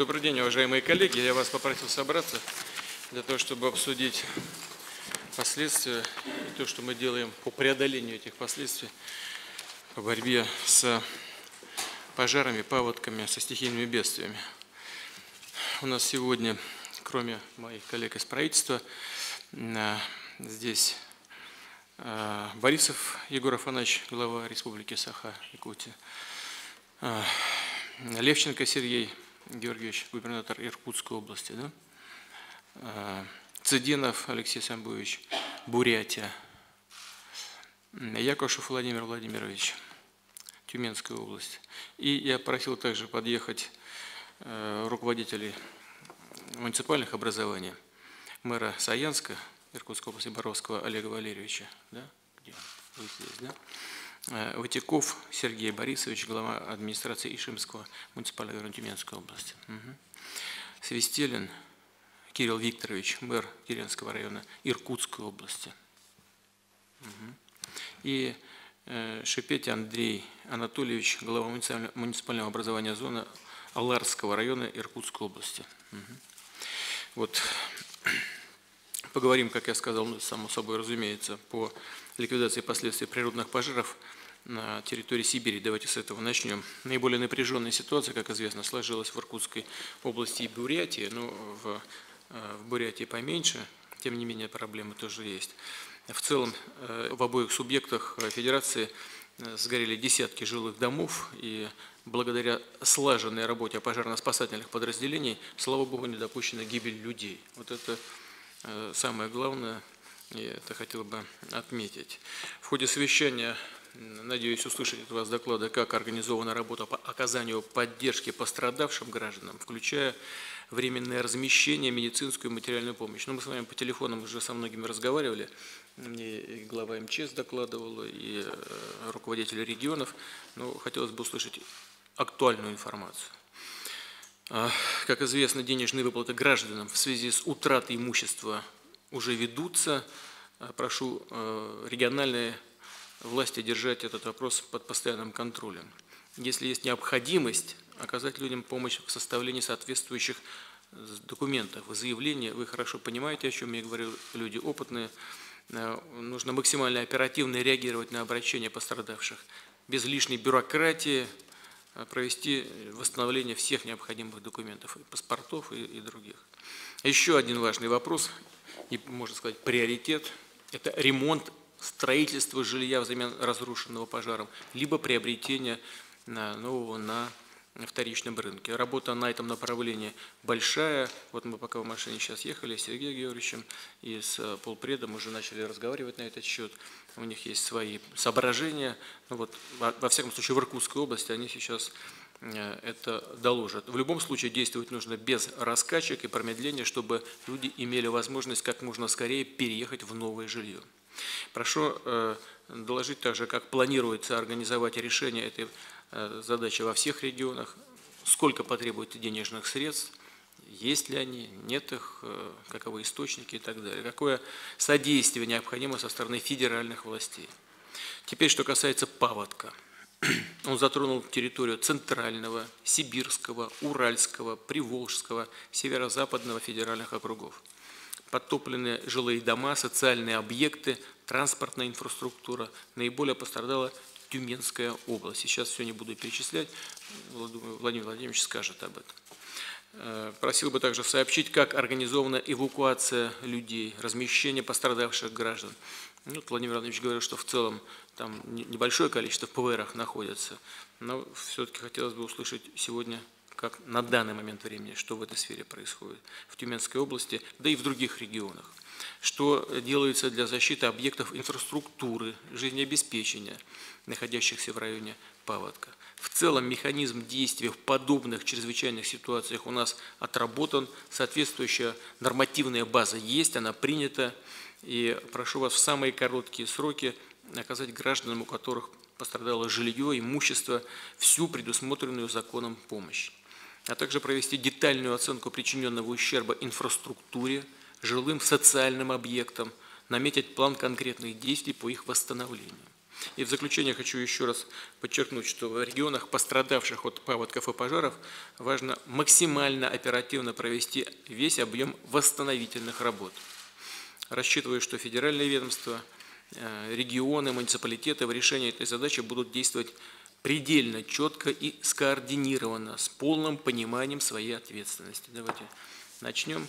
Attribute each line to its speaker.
Speaker 1: Добрый день, уважаемые коллеги. Я вас попросил собраться для того, чтобы обсудить последствия и то, что мы делаем по преодолению этих последствий, по борьбе с пожарами, паводками, со стихийными бедствиями. У нас сегодня, кроме моих коллег из правительства, э, здесь э, Борисов Егор Афанасьевич, глава Республики Саха-Якутия, э, Левченко Сергей Георгиевич, губернатор Иркутской области, да? А, Цединов Алексей Самбуевич, Бурятия, Якушев Владимир Владимирович, Тюменская область. И я просил также подъехать э, руководителей муниципальных образований, мэра Саянска, Иркутской области Боровского Олега Валерьевича, да? Где? Вы здесь, да? Э, Ватяков Сергей Борисович, глава администрации Ишимского муниципального района Тюменской области. Угу. Свистелин Кирилл Викторович, мэр Киренского района Иркутской области. Угу. И э, Шепеть Андрей Анатольевич, глава муниципального образования зоны Аларского района Иркутской области. Угу. Вот поговорим, как я сказал, ну, само собой разумеется, по ликвидации последствий природных пожаров на территории Сибири. Давайте с этого начнем. Наиболее напряженная ситуация, как известно, сложилась в Иркутской области и Бурятии, но в, э, в Бурятии поменьше, тем не менее проблемы тоже есть. В целом э, в обоих субъектах э, федерации сгорели десятки жилых домов, и благодаря слаженной работе пожарно-спасательных подразделений, слава богу, не допущена гибель людей. Вот это самое главное – и это хотел бы отметить. В ходе совещания, надеюсь услышать от вас доклады, как организована работа по оказанию поддержки пострадавшим гражданам, включая временное размещение, медицинскую и материальную помощь. Ну, мы с вами по телефонам уже со многими разговаривали, мне и глава МЧС докладывала, и э, руководители регионов, но хотелось бы услышать актуальную информацию. А, как известно, денежные выплаты гражданам в связи с утратой имущества уже ведутся. Э, прошу э, региональные власти держать этот вопрос под постоянным контролем. Если есть необходимость оказать людям помощь в составлении соответствующих э, документов, заявления, вы хорошо понимаете, о чем я говорю, люди опытные, нужно максимально оперативно реагировать на обращения пострадавших, без лишней бюрократии, провести восстановление всех необходимых документов, паспортов и, и других. Еще один важный вопрос – и, можно сказать, приоритет – это ремонт строительства жилья взамен разрушенного пожаром, либо приобретение нового на вторичном рынке. Работа на этом направлении большая. Вот мы пока в машине сейчас ехали с Сергеем Георгиевичем и с э, полпредом уже начали разговаривать на этот счет. У них есть свои соображения. Ну вот, во всяком случае, в Иркутской области они сейчас это доложат. В любом случае действовать нужно без раскачек и промедления, чтобы люди имели возможность как можно скорее переехать в новое жилье. Прошу э, доложить также, как планируется организовать решение этой э, задачи во всех регионах, сколько потребуется денежных средств, есть ли они, нет их, каковы источники и так далее, какое содействие необходимо со стороны федеральных властей. Теперь, что касается паводка – он затронул территорию Центрального, Сибирского, Уральского, Приволжского, Северо-Западного федеральных округов. Подтоплены жилые дома, социальные объекты, транспортная инфраструктура. Наиболее пострадала Тюменская область. Сейчас все не буду перечислять, Владимир Владимирович скажет об этом. Э, просил бы также сообщить, как организована эвакуация людей, размещение пострадавших граждан. Ну, Владимир Владимирович говорил, что в целом там небольшое количество в ПВРах находится, но все-таки хотелось бы услышать сегодня, как на данный момент времени, что в этой сфере происходит в Тюменской области, да и в других регионах. Что делается для защиты объектов инфраструктуры, жизнеобеспечения, находящихся в районе паводка. В целом механизм действия в подобных чрезвычайных ситуациях у нас отработан, соответствующая нормативная база есть, она принята, и прошу вас в самые короткие сроки оказать гражданам, у которых пострадало жилье, имущество, всю предусмотренную законом помощь, а также провести детальную оценку причиненного ущерба инфраструктуре, жилым социальным объектам, наметить план конкретных действий по их восстановлению. И в заключение хочу еще раз подчеркнуть, что в регионах, пострадавших от паводков и пожаров, важно максимально оперативно провести весь объем восстановительных работ. Рассчитываю, что федеральные ведомства, э, регионы, муниципалитеты в решении этой задачи будут действовать предельно четко и скоординированно, с полным пониманием своей ответственности. Давайте начнем.